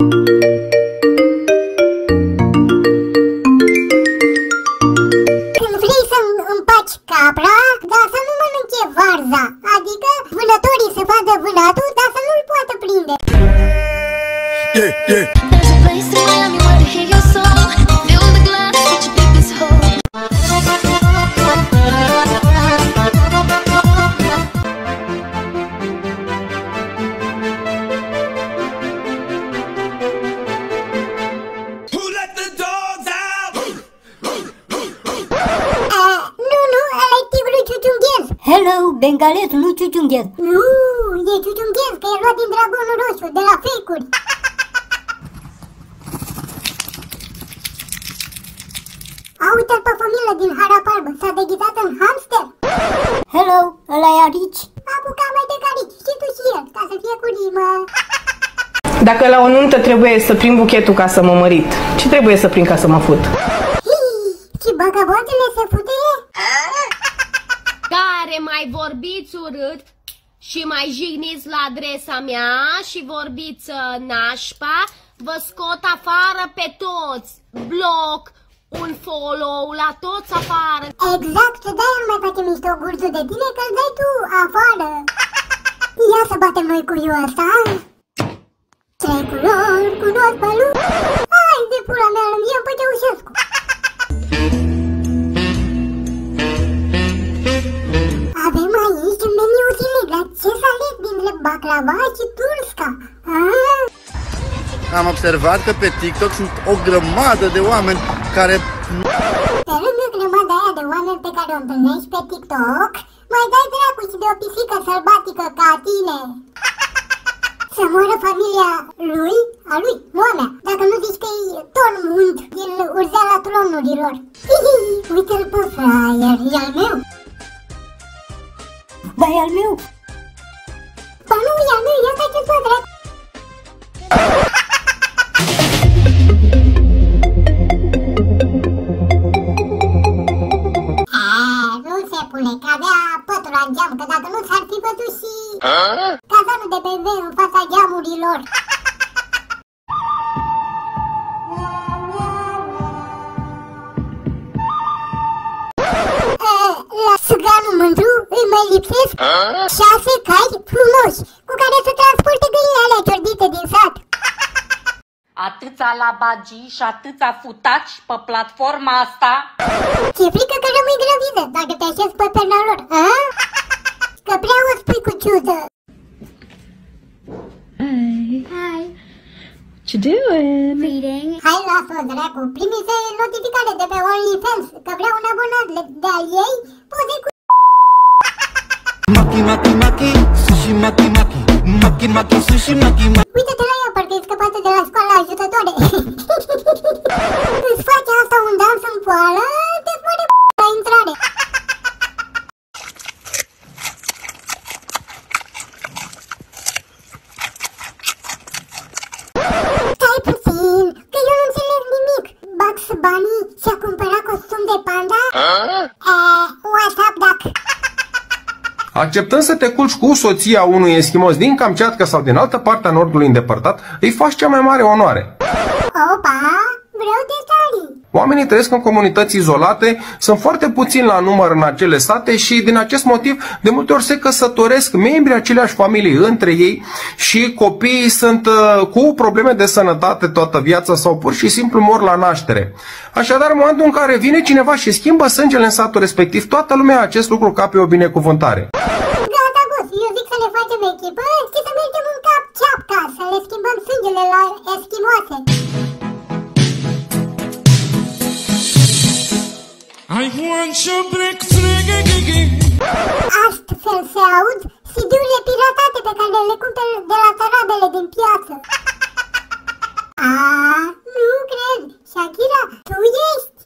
Când vrei să împaci capra, dar să nu mănânce varza, adică vânătorii să vadă vânatul, dar să nu-l poată prinde. Yeah, yeah. Bengalez, nu ciuciunghez. Nu, e ciuciunghez, că e luat din dragonul roșu, de la fake-uri. A, uite-l pe familia din Harapalbă, s-a deghizat în hamster. Hello, ăla e aici. A apucat mai de carici, și tu și el, ca să fie cu rimă. Dacă la o nuntă trebuie să prind buchetul ca să mă mărit, ce trebuie să prind ca să mă fut? Hii, și băgăboțele se fute? Care mai vorbiți urât și mai jigniți la adresa mea și vorbiți uh, nașpa, vă scot afară pe toți. Bloc, un follow la toți afară. Exact, de-aia nu mai face mișto gurtul de tine, că-l dai tu afară. Ia să batem noi cu eu ăsta. Trei culori, cunosc pe lume. Dintre baclava și tulsca? Ah? Am observat că pe TikTok sunt o grămadă de oameni care Pe lângă grămada aia de oameni pe care o întâlnești pe TikTok, mai dai dracu și de o pisică sălbatică ca tine. Să moară familia lui, a lui, nu a mea, dacă nu zici că e Tormund din urzeala tronurilor. Hihi, uite-l pe fraier, e al meu. Ba, e al meu. Ba nu, e al meu, ia stai ce-ți bă, dracu. A, nu se pune, că avea pătul la geam, că dacă nu s-ar fi pătut și cazanul de BMW în fața geamurilor. Lipsesc șase cai frumoși cu care să transporte găinile alea ciordite din sat. Atâția labagii și atâția futaci pe platforma asta. Ți-e frică că rămâi gravidă dacă te așezi pe perna lor, a? Că prea o spui cu ciudă. Hai. What you doing? Reading. Hai, lasă-o, dracu. Primise notificare de pe OnlyFans că vreau un abonat de-al ei, poze cu Maki maki maki, sushi maki maki, maki maki sushi maki maki. Uite-te la ea, parcă e scăpată de la școala ajutătoare. Îți face asta un dans în poală, te moare la intrare. Stai puțin, că eu nu înțeleg nimic. Bugs Bunny și-a cumpărat costum de panda? Eh, what's up, duck? Acceptând să te culci cu soția unui eschimos din Kamchatka sau din altă parte a nordului îndepărtat, îi faci cea mai mare onoare. Opa, vreau detalii. Oamenii trăiesc în comunități izolate, sunt foarte puțini la număr în acele state și din acest motiv de multe ori se căsătoresc membrii aceleași familii între ei și copiii sunt uh, cu probleme de sănătate toată viața sau pur și simplu mor la naștere. Așadar, în momentul în care vine cineva și schimbă sângele în satul respectiv, toată lumea acest lucru ca pe o binecuvântare. Gata, boss, eu zic să ne facem echipă și să mergem în cap ceapca, să le schimbăm sângele la eschimoase. Astfel se aud CD-urile piratate pe care le cumperi de la tarabele din piață. A, nu cred. Shakira, tu ești?